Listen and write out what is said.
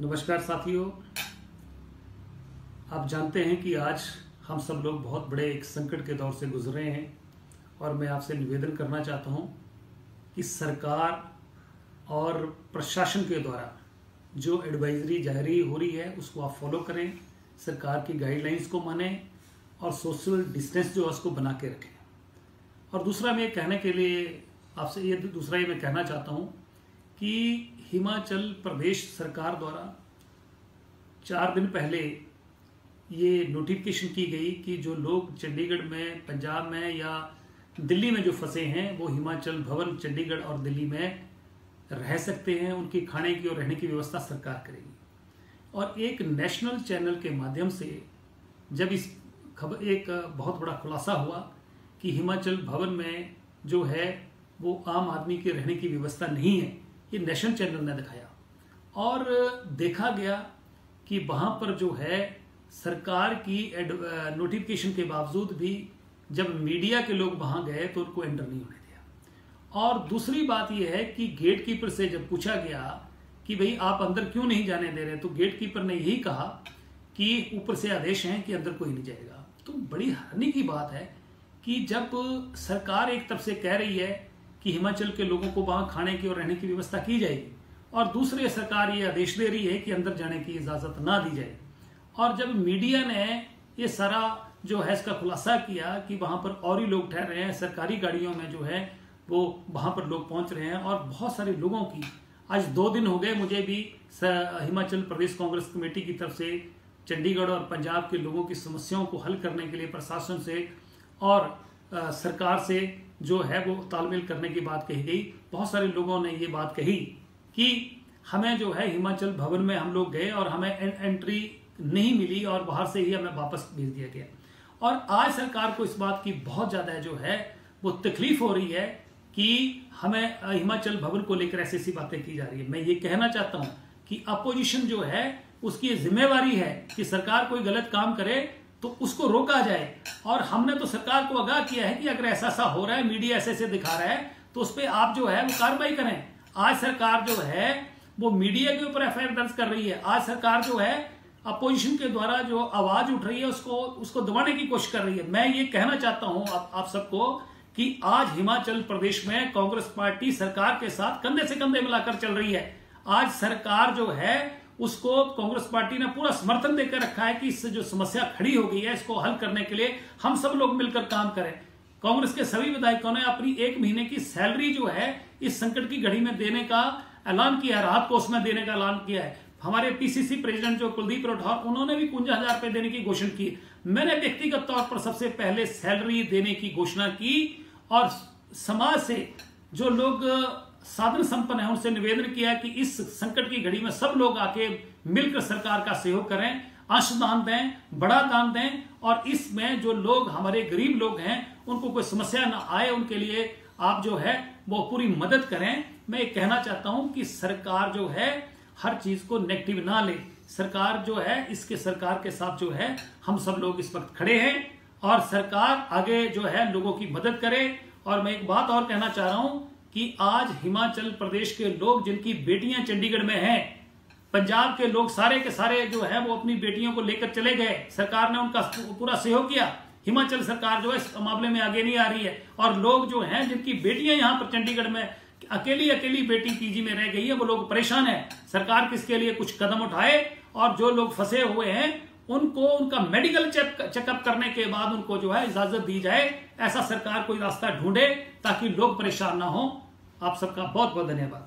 नमस्कार साथियों। आप जानते हैं कि आज हम सब लोग बहुत बड़े एक संकट के दौर से गुजर रहे हैं और मैं आपसे निवेदन करना चाहता हूँ कि सरकार और प्रशासन के द्वारा जो एडवाइजरी जारी हो रही है, उसको आप फॉलो करें, सरकार की गाइडलाइंस को माने और सोशल डिस्टेंस जो है, उसको बना के रखें। और दूसरा मैं कहने के लिए आपसे ये दूसरा ये मैं कहना चाहता हूँ कि हिमाचल प्रदेश सरकार द्वारा चार दिन पहले ये नोटिफिकेशन की गई कि जो लोग चंडीगढ़ में, पंजाब में या दिल्ली में जो फंसे हैं, वो हिमाचल भवन, चंडीगढ़ और दिल्ली में रह सकते हैं, उनकी खाने की और रहने की व्यवस्था सरकार करेगी। और एक नेशनल चैनल के माध्यम से जब इस खबर, एक बहुत बड़ा खुलासा हुआ कि हिमाचल भवन में जो है, वो आम आदमी के रहने की व्यवस्था नहीं है ये नेशनल चैनल ने दिखाया। और देखा गया कि वहाँ पर जो है, सरकार की नोटिफिकेशन के बावजूद भी जब मीडिया के लोग वहाँ गए तो उनको एंटर नहीं होने दिया। और दूसरी बात यह है कि गेट कीपर से जब पूछा गया कि भाई आप अंदर क्यों नहीं जाने दे रहे तो गेट कीपर ने यही कहा कि ऊपर से आदेश हैं कि अंदर कोई नहीं जाएगा। तो बड़ी हैरानी की बात है कि जब सरकार एक तरफ़ से कह रही है कि हिमाचल के लोगों को वहाँ खाने की और रहने की व्यवस्था की जाएगी। और दूसरी सरकार ये आदेश दे रही है कि अंदर जाने की इजाज़त ना दी जाए। और जब मीडिया ने ये सारा जो है इसका खुलासा किया कि वहाँ पर और ही लोग ठहर रहे हैं, सरकारी गाड़ियों में जो है वो वहाँ पर लोग पहुँच रहे हैं और बहुत सारे लोगों की आज दो दिन हो गए मुझे भी हिमाचल प्रदेश कांग्रेस कमेटी की तरफ़ से चंडीगढ़ और पंजाब के लोगों की समस्याओं को हल करने के लिए प्रशासन से और सरकार से जो है वो तालमेल करने की बात कही गई। बहुत सारे लोगों ने ये बात कही कि हमें जो है हिमाचल भवन में हम लोग गए और हमें एंट्री नहीं मिली और बाहर से ही हमें वापस भेज दिया गया। और आज सरकार को इस बात की बहुत ज़्यादा जो है वो तकलीफ़ हो रही है कि हमें हिमाचल भवन को लेकर ऐसी ऐसी बातें की जा रही है। मैं ये कहना चाहता हूँ कि अपोजिशन जो है, उसकी जिम्मेवारी है कि सरकार कोई गलत काम करे तो उसको रोका जाए। और हमने तो सरकार को आगाह किया है कि अगर ऐसा ऐसा हो रहा है मीडिया ऐसे ऐसे दिखा रहा है तो उस पर आप जो है वो कार्रवाई करें। आज सरकार जो है वो मीडिया के ऊपर एफ़ दर्ज कर रही है। आज सरकार जो है अपोजिशन के द्वारा जो आवाज़ उठ रही है उसको उसको दबाने की कोशिश कर रही है। मैं ये कहना चाहता हूँ आप, आप सबको कि आज हिमाचल प्रदेश में कांग्रेस पार्टी सरकार के साथ कंधे से कंधे मिलाकर चल रही है। आज सरकार जो है उसको कांग्रेस पार्टी ने पूरा समर्थन देकर रखा है कि इससे जो समस्या खड़ी हो गई है, इसको हल करने के लिए हम सब लोग मिलकर काम करें। कांग्रेस के सभी विधायकों ने अपनी एक महीने की सैलरी जो है, इस संकट की घड़ी में देने का ऐलान किया है, राहत कोष में देने का ऐलान किया है। हमारे पीसीसी प्रेसिडेंट जो कुलदीप राठौर, उन्होंने भी कुंजा हज़ार रुपए देने की घोषणा की। मैंने व्यक्तिगत तौर पर सबसे पहले सैलरी देने की घोषणा की और समाज से जो लोग साधन संपन्न है, उनसे निवेदन किया है कि इस संकट की घड़ी में सब लोग आके मिलकर सरकार का सहयोग करें अंशदान दें, बड़ा दान दें, और इसमें जो लोग, हमारे गरीब लोग हैं, उनको कोई समस्या ना आए उनके लिए आप जो है, वो पूरी मदद करें। मैं ये कहना चाहता हूँ कि सरकार जो है, हर चीज़ को नेगेटिव ना ले। सरकार जो है, इसके सरकार के साथ जो है, हम सब लोग इस वक्त खड़े हैं, और सरकार आगे जो है, लोगों की मदद करे। और मैं एक बात और कहना चाह रहा हूँ कि आज हिमाचल प्रदेश के लोग जिनकी बेटियाँ चंडीगढ़ में हैं, पंजाब के लोग सारे के सारे जो है वो अपनी बेटियों को लेकर चले गए। सरकार ने उनका पूरा सहयोग किया। हिमाचल सरकार जो है इस मामले में आगे नहीं आ रही है। और लोग जो हैं, जिनकी बेटियाँ यहाँ पर चंडीगढ़ में, अकेली अकेली बेटी पीजी में रह गई है, वो लोग परेशान है। सरकार किसके लिए कुछ कदम उठाए? और जो लोग फंसे हुए हैं, उनको, उनका मेडिकल चेकअप करने के बाद उनको जो है इजाज़त दी जाए। ऐसा सरकार कोई रास्ता ढूंढे ताकि लोग परेशान ना हो। आप सबका बहुत बहुत धन्यवाद।